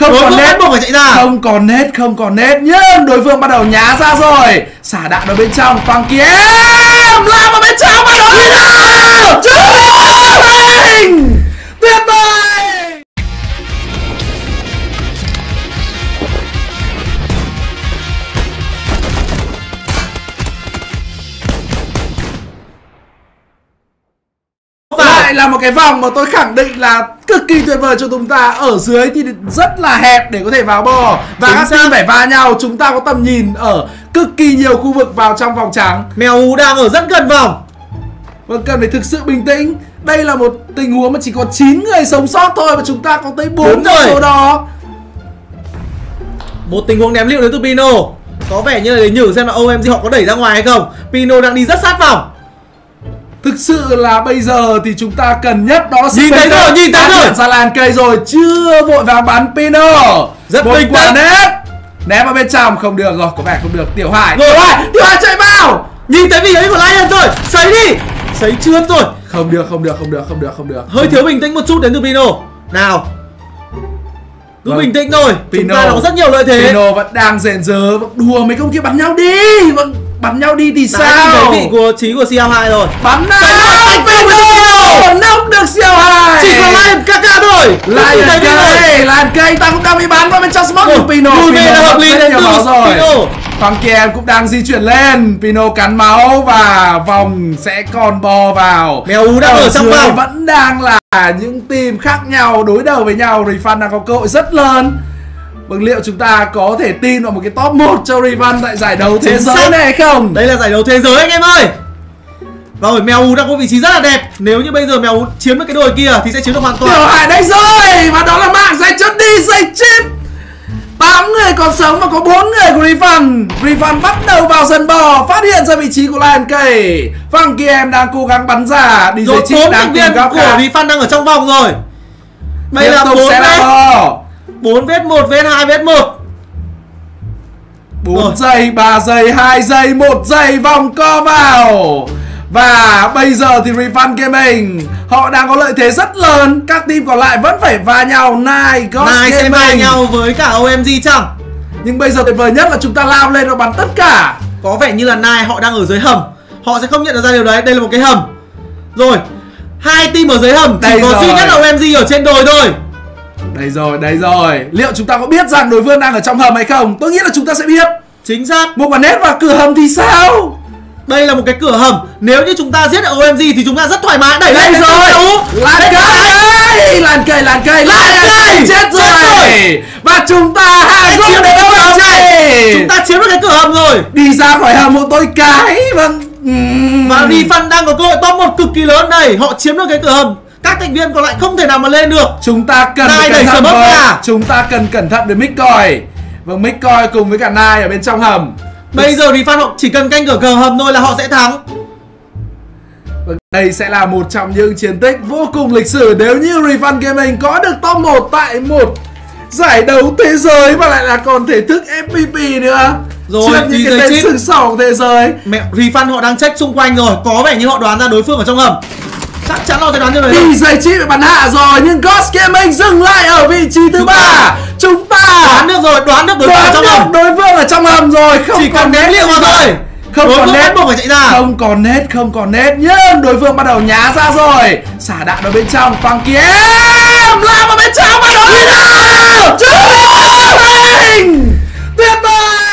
không đối còn nét buộc phải chạy ra. Không còn nét không còn nét nhưng đối phương bắt đầu nhá ra rồi. Xả đạn ở bên trong phăng kia em lao vào bên trong và đó mừng! Tuyệt vời lại là một cái vòng mà tôi khẳng định là cực kỳ tuyệt vời cho chúng ta. Ở dưới thì rất là hẹp để có thể vào bò và Chính các team phải va nhau chúng ta có tầm nhìn ở cực kỳ nhiều khu vực vào trong vòng trắng. Mèo ú đang ở rất gần vòng. Vâng cần phải thực sự bình tĩnh. Đây là một tình huống mà chỉ có 9 người sống sót thôi Và chúng ta có tới 4 Đúng trong rồi. số đó. Một tình huống ném liệu đến từ Pino. Có vẻ như là để nhử xem là OMG họ có đẩy ra ngoài hay không. Pino đang đi rất sát vòng Thực sự là bây giờ thì chúng ta cần nhất đó Nhìn thấy rồi, nhìn thấy rồi. ra làn cây rồi Chưa vội vàng bắn Pino. Rất Một bình quả nét. Ném vào bên trong không được rồi Có vẻ không được. Tiểu Hải. Rồi. Tiểu Hải Tiểu Hải chạy vào. Nhìn thấy vị ấy của Lion rồi sấy đi. Sấy trượt rồi. Không được không được không được không được không được. Hơi thiếu bình tĩnh một chút đến từ Pino. Nào. Cứ Vâng. bình tĩnh thôi. Chúng Pino. ta đã có rất nhiều lợi thế. Pino vẫn đang rền rớ Vẫn đùa mấy công kia bắn nhau đi. Vâng bắn nhau đi thì Đã sao? vị của trí của CL2 rồi. Bắn nào? Nóc được siêu hài chỉ còn Lion Kaka thôi. Pino. cây Làn cây ta cũng đang bị bắn vào bên trong smoke. Của Pino Pino là hợp lý đến từ Pino. Hoàng Kiem cũng đang di chuyển lên. Pino cắn máu và vòng sẽ còn bò vào. Mèo ú đang ở trong vòng. vẫn đang là những team khác nhau đối đầu với nhau. Refund đang có cơ hội rất lớn Vâng liệu chúng ta có thể tin vào một cái top 1 cho Refund tại giải đấu thế Chính giới xác. này hay không? Đây là giải đấu thế giới anh em ơi. Rồi mèo đang có vị trí rất là đẹp. Nếu như bây giờ mèo chiếm được cái đồi kia Thì sẽ chiếm được hoàn Tiểu toàn Hải đây rồi! Và đó là mạng dây chất đi dây chip. 8 người còn sống và có 4 người của Refund Refund bắt đầu vào sân bò Phát hiện ra vị trí của Lion K Phăng kia em đang cố gắng bắn ra. Đi Rồi chip bốn đang thành tìm viên của Refund đang ở trong vòng rồi. Đây Tiếp là 4 sẽ là bò 4 vết 1 vết 2 vết 1 Rồi. 4 giây, 3 giây, 2 giây, 1 giây Vòng co vào. Và bây giờ thì Refund Gaming Họ đang có lợi thế rất lớn. Các team còn lại vẫn phải va nhau. Nine, Ghost Này sẽ va nhau với cả OMG chẳng Nhưng bây giờ tuyệt vời nhất là chúng ta lao lên và bắn tất cả. Có vẻ như là Nai họ đang ở dưới hầm. Họ sẽ không nhận được ra điều đấy. Đây là một cái hầm. Rồi hai team ở dưới hầm. Chỉ Đây có rồi. duy nhất là OMG ở trên đồi thôi Đây rồi, đây rồi. Liệu chúng ta có biết rằng đối phương đang ở trong hầm hay không? Tôi nghĩ là chúng ta sẽ biết. Chính xác. Một quả nét vào cửa hầm thì sao? Đây là một cái cửa hầm. Nếu như chúng ta giết được OMG thì chúng ta rất thoải mái. Đẩy Đây lên rồi. Lan Đây cây Lan cây, lan cây Lan cây! Chết rồi! Và chúng ta hai Chiếm được cửa hầm chạy Chúng ta chiếm được cái cửa hầm rồi. Đi ra khỏi hầm một tôi cái Vâng. Và Refund đang có cơ hội top 1 cực kỳ lớn. Này Họ chiếm được cái cửa hầm Các thành viên còn lại không thể nào mà lên được. Chúng ta cần Nai đẩy cẩn thận smoke với ra. Chúng ta cần cẩn thận với Mickcoy Vâng Mickcoy cùng với cả Nai ở bên trong hầm. Bây giờ Refund họ chỉ cần canh cửa cửa hầm thôi là họ sẽ thắng. Vâng, Đây sẽ là một trong những chiến tích vô cùng lịch sử nếu như Refund Gaming có được top 1 tại một giải đấu thế giới và lại là còn thể thức FPP nữa. Rồi, Trước những cái tên sừng sỏ thế giới. Mẹ Refund họ đang check xung quanh rồi. Có vẻ như họ đoán ra đối phương ở trong hầm chắc chắn là tôi đoán như này tỷ giày chị bị bắn hạ rồi nhưng Ghost Gaming dừng lại ở vị trí thứ ba. Chúng ta đoán được rồi đoán được đối phương trong hầm đối phương ở trong hầm rồi. Không chỉ còn nét liệu mà thôi. Không còn nét buộc phải chạy ra. Không còn nét không còn nét. Nhưng đối phương bắt đầu nhá ra rồi. Xả đạn ở bên trong phăng kia em làm ở bên trong mà đó tuyệt vời tuyệt vời!